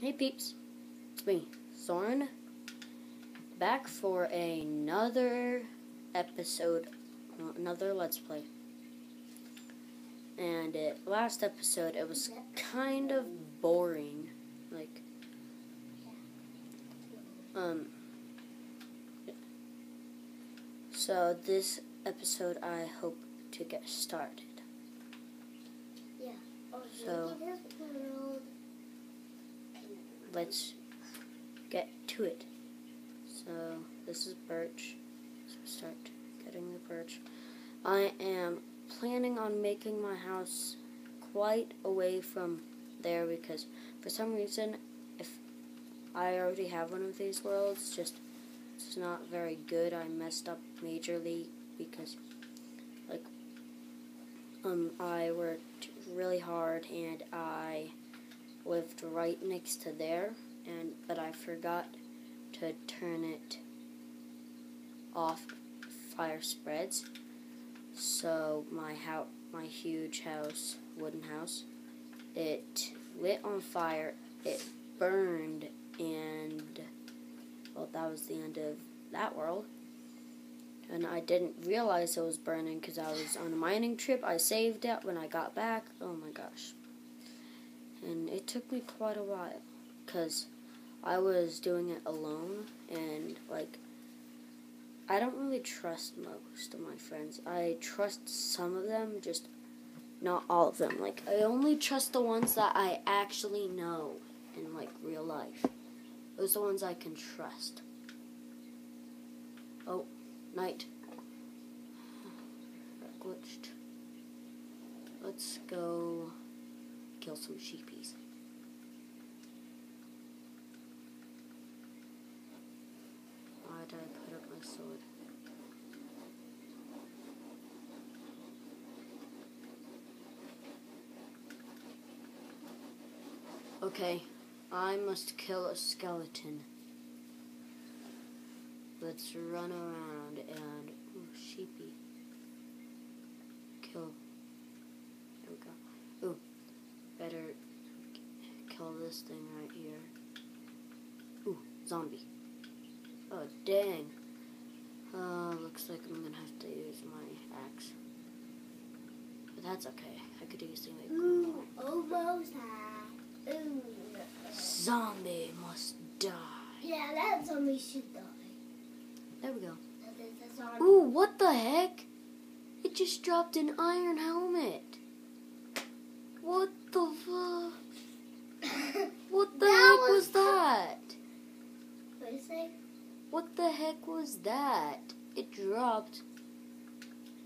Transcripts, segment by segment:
Hey peeps, it's me, Soren, back for another episode, another Let's Play. And it, last episode, it was kind of boring. Like, um, so this episode, I hope to get started. Yeah. Oh, So- maybe this world. Let's get to it. So this is birch. So start getting the birch. I am planning on making my house quite away from there because for some reason if I already have one of these worlds just it's not very good. I messed up majorly because like um I worked really hard and I lived right next to there, and but I forgot to turn it off. Fire spreads, so my house, my huge house, wooden house, it lit on fire. It burned, and well, that was the end of that world. And I didn't realize it was burning because I was on a mining trip. I saved it when I got back. Oh my gosh and it took me quite a while because I was doing it alone and like I don't really trust most of my friends. I trust some of them, just not all of them. Like I only trust the ones that I actually know in like real life. Those are the ones I can trust. Oh, night. Glitched. Let's go kill some sheepies. Why did I put up my sword? Okay, I must kill a skeleton. Let's run around and ooh, sheepy. Kill. There we go. Ooh, better k- kill this thing right here. Ooh, zombie. Oh, dang. Uh, looks like I'm gonna have to use my axe. But that's okay. I could easily make Ooh, almost had. Ooh. Zombie must die. Yeah, that zombie should die. There we go. That is a zombie. Ooh, what the heck? It just dropped an iron helmet. What the fuck? What the That heck was was- that? What is it? What the heck was that? It dropped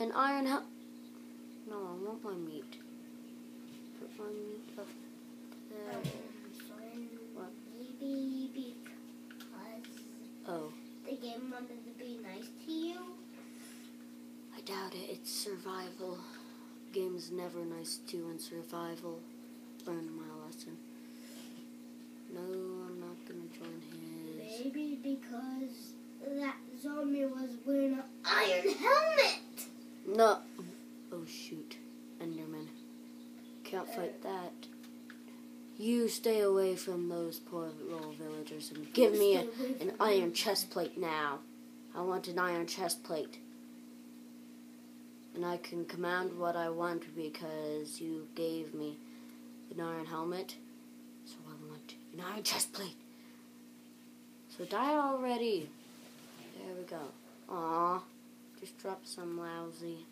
an iron hel- No, I want my meat. Put my meat up there. Oh, what? Maybe because Oh, the game wanted to be nice to you. I doubt it. It's survival. Game's never nice to you in survival. Learned my lesson. No, I'm not gonna join his. Maybe because that zombie was wearing an iron helmet. No. Oh shoot, Enderman. Can't uh. fight that. You stay away from those poor little villagers and give me a, an iron chest plate now. I want an iron chest plate. And I can command what I want because you gave me an iron helmet. So I want an iron chest plate. So die already. There we go. Aw. Just drop some lousy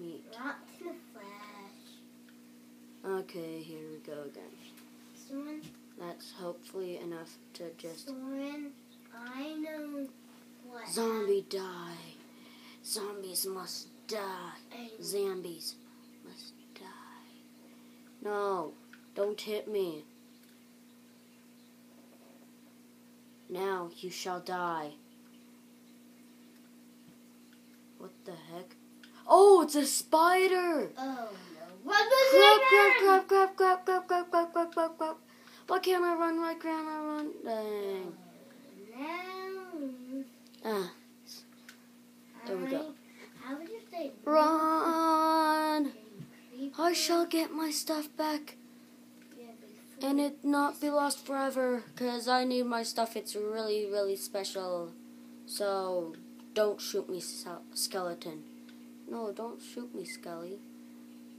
meat. Not in the flash. Okay, here we go again. Soren, That's hopefully enough to just Soren, I know what. zombie die. Zombies must die. happened. Zombies must die. No, don't hit me. Now you shall die. What the heck? Oh, it's a spider! Oh no! What was Crap, crap, crap, crap, crap, crap, crap, crap, crap, crap. Why can't I run? Why can't I run? Dang. No. Ah, There we go. I would just say run! I shall get my stuff back. And it not be lost forever because I need my stuff. It's really, really special. So don't shoot me, skeleton. No, don't shoot me, Skelly.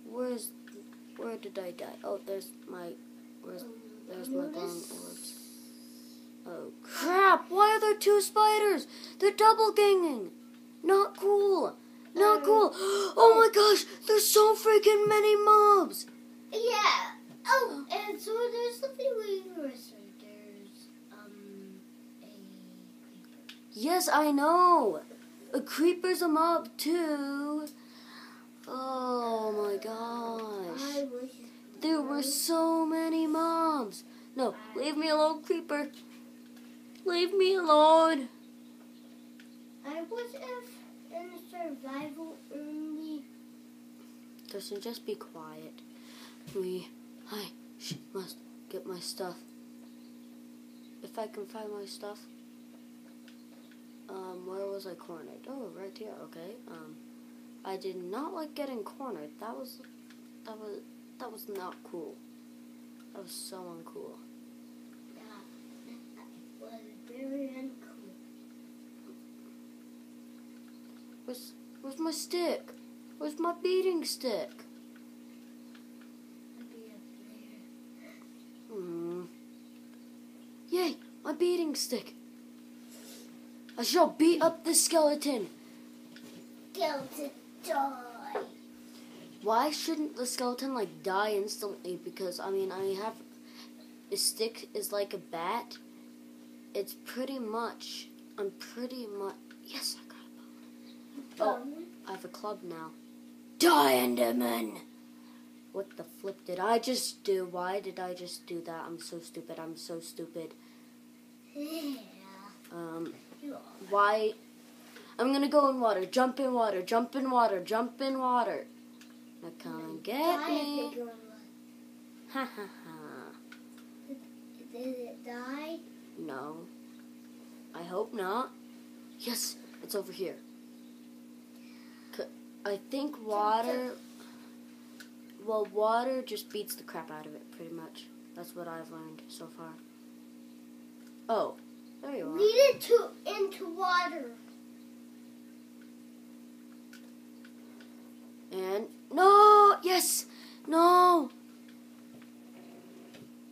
Where's, where did I die? Oh, there's my, where's, there's my glowing orbs. Oh crap! Why are there two spiders? They're double ganging. Not cool. Not um, cool. Oh my gosh! There's so freaking many mobs. Yeah. Oh, and so there's something dangerous. There's um a creeper. Yes, I know. A creeper's a mob too. Oh my gosh. There were so many mobs. No, leave me alone, creeper. Leave me alone. I was if in survival only. Doesn't just be quiet. We I must get my stuff. If I can find my stuff. Um, where was I cornered? Oh, right here. Okay. Um, I did not like getting cornered. That was, that was, that was not cool. That was so uncool. Yeah, that was very uncool. Where's, where's my stick? Where's my beating stick? Yay, my beating stick. I shall beat up the skeleton. Skeleton die. Why shouldn't the skeleton like die instantly? Because I mean, I have a stick is like a bat. It's pretty much. I'm pretty much. Yes, I got a bone. Oh, I have a club now. Die, Enderman! What the flip did I just do? Why did I just do that? I'm so stupid. I'm so stupid. Um, why? I'm gonna go in water. Jump in water. Jump in water. Jump in water. Now come and get me. Ha ha ha. Did it die? No. I hope not. Yes, it's over here. I think water well, water just beats the crap out of it, pretty much. That's what I've learned so far. Oh, there you are. Lead it to into water. And no, yes, no.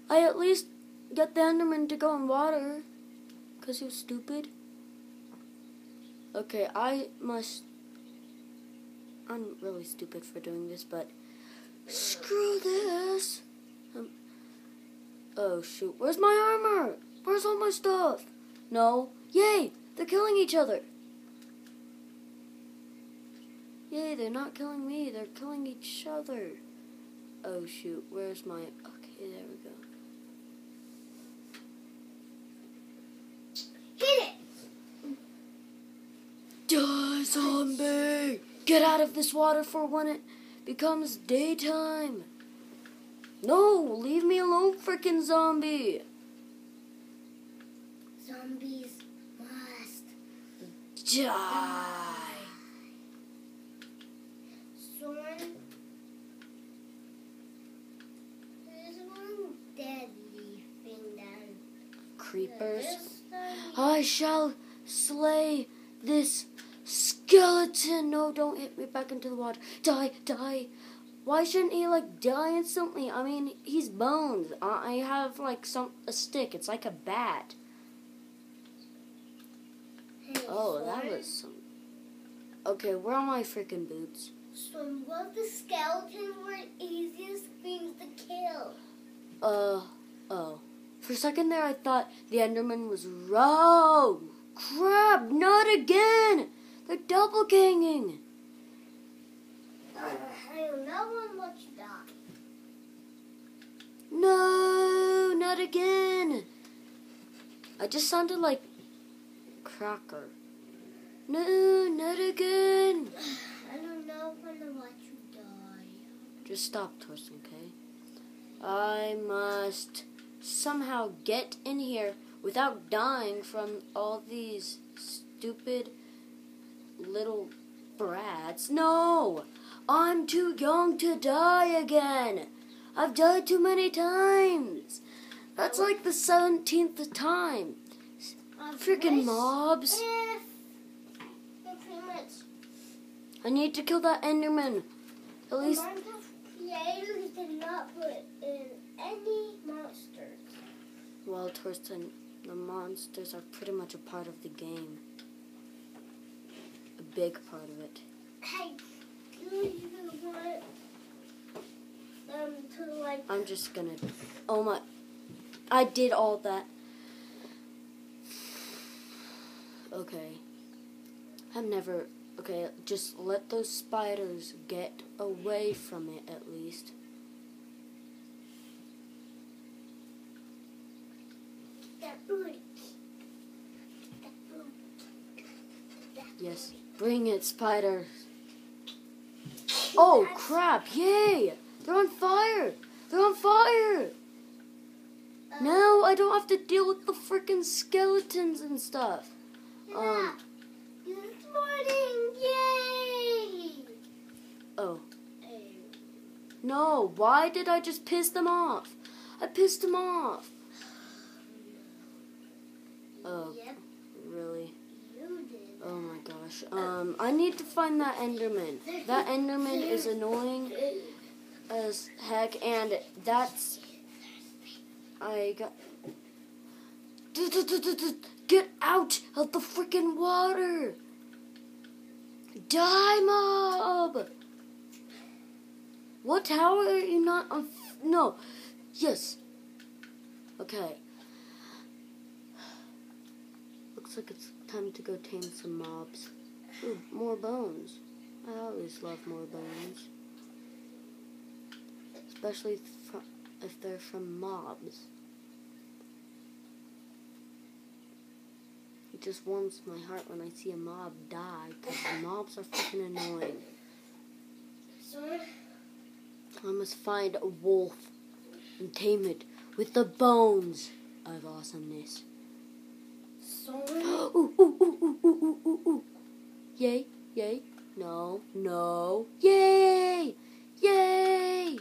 I at least got the Enderman to go in water, cause he was stupid. Okay, I must. I'm really stupid for doing this, but Screw this. Um, oh shoot, where's my armor? Where's all my stuff? No. Yay, they're killing each other. Yay, they're not killing me, they're killing each other. Oh shoot, where's my... Okay, there we go. Hit it! Die, zombie! Get out of this water for when it becomes daytime. No, leave me alone, frickin' zombie. Zombies must die. Soren, there's one deadly thing down. Creepers. I shall slay this Skeleton! No, don't hit me back into the water. Die, die. Why shouldn't he like die instantly? I mean, he's bones. I have like some a stick. It's like a bat. Oh, that was some. Okay, where are my freaking boots? So, what the skeletons were easiest things to kill? Uh, oh. For a second there, I thought the Enderman was wrong. Crap! Not again! They're double ganging. No, not again. I just sounded like Cracker. No, not again. I don't know when to watch you die. Just stop, Torsten, okay? I must somehow get in here without dying from all these stupid little brats. No! I'm too young to die again! I've died too many times. That's like the seventeenth time. Freaking mobs. If, if pretty much I need to kill that Enderman. At least creators did not put in any monsters. Well, Torsten, the monsters are pretty much a part of the game. A big part of it. Hey, do you want them to like? I'm just gonna. Oh my. I did all that. Okay. I've never. Okay, just let those spiders get away from it at least. That boot. That boot. Yes. Bring it, spiders. Oh, crap. Yay! They're on fire! They're on fire! Uh, Now I don't have to deal with the freaking skeletons and stuff. Um, Good morning, yay! oh. No, why did I just piss them off? I pissed them off. Oh, Yep, really? you did. Oh my gosh. Um, I need to find that Enderman. That Enderman is annoying as heck, and that's. I got. Get out of the freaking water! Die, mob! What tower are you not on? No. Yes. Okay. Looks like it's time to go tame some mobs. Ooh, more bones. I always love more bones. Especially if they're from mobs. It just warms my heart when I see a mob die, because mobs are freaking annoying. I must find a wolf and tame it with the bones of awesomeness. ooh, ooh, ooh, ooh, ooh, ooh, ooh. Yay, yay, no, no, yay, yay.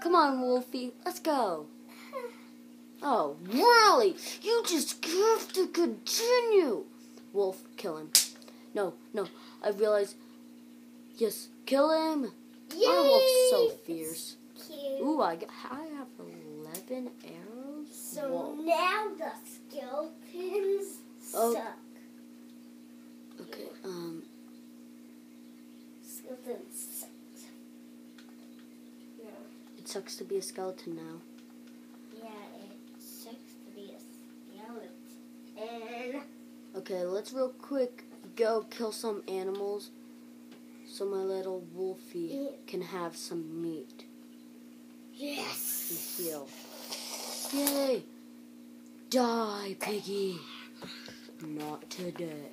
Come on, Wolfie, let's go. Oh, really? You just have to continue. Wolf, kill him. No, no, I realize. Yes, kill him. yay! My wolf's so fierce. Ooh, I, got, I have 11 arrows. So Whoa. now the skeletons Oh. suck. Okay, um, Skeletons suck. No. it sucks to be a skeleton now. Okay, let's real quick go kill some animals so my little wolfie Yeah. can have some meat and Yes. heal. Yay! Die, piggy! Not today.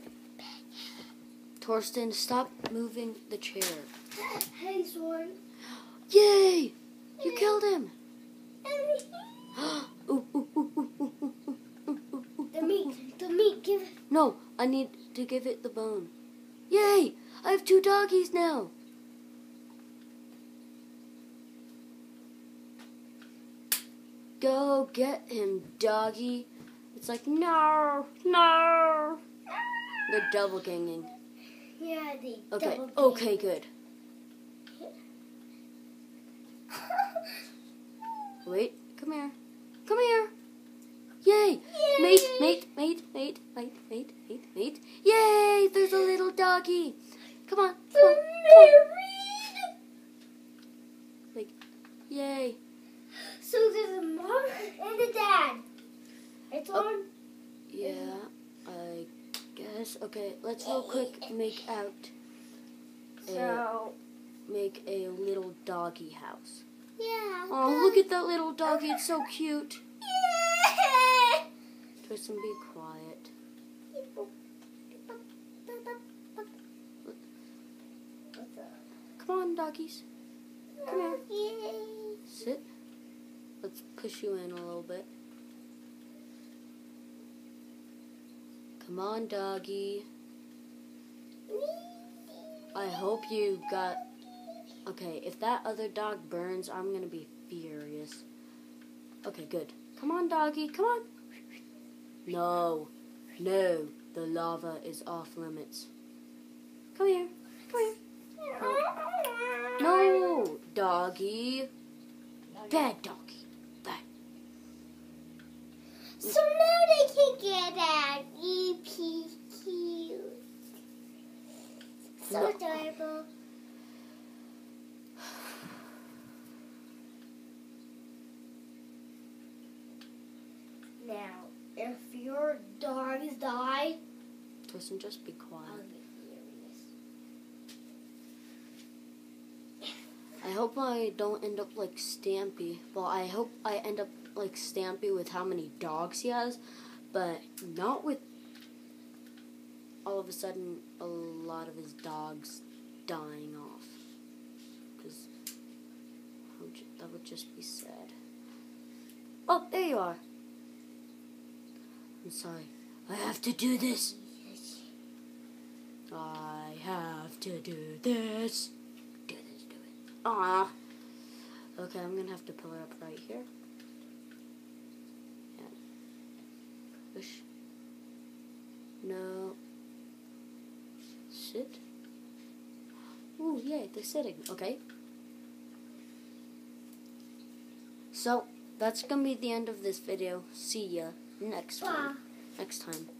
Torsten, stop moving the chair. Hey, Zorn. Yay! You killed him! No, I need to give it the bone. Yay! I have two doggies now. Go get him, doggy. It's like, no, no. They're double ganging. Yeah, the Okay, double okay, good. Wait, come here. Come here. Yay! Mate, mate, mate, mate, mate, mate, mate, mate. Yay! There's a little doggy. Come on, come on, come on. Like, yay. So there's a mom and a dad. It's Oh. on. Yeah, I guess. Okay, let's real quick make out, So make a little doggy house. yeah. Oh, look at that little doggy. It's so cute. Tristan, be quiet. Come on, doggies. Come here. Sit. Let's push you in a little bit. Come on, doggy. I hope you got Okay, if that other dog burns, I'm gonna be furious. Okay, good. Come on, doggy, come on. No, no, the lava is off limits. Come here, come here. No, doggy. Bad doggy. Bad. So now they can get out. EP cute. So No. adorable. Now, if your dogs die, Listen, just be quiet. I hope I don't end up like Stampy. Well, I hope I end up like Stampy with how many dogs he has, but not with all of a sudden a lot of his dogs dying off. Because that would just be sad. Oh, there you are. I'm sorry. I have to do this. I have to do this. Do this, do it. Ah. Okay, I'm gonna have to pull her up right here. And push. No. Sit. Ooh, yay, they're sitting. Okay. So, that's gonna be the end of this video. See ya next one. Next time.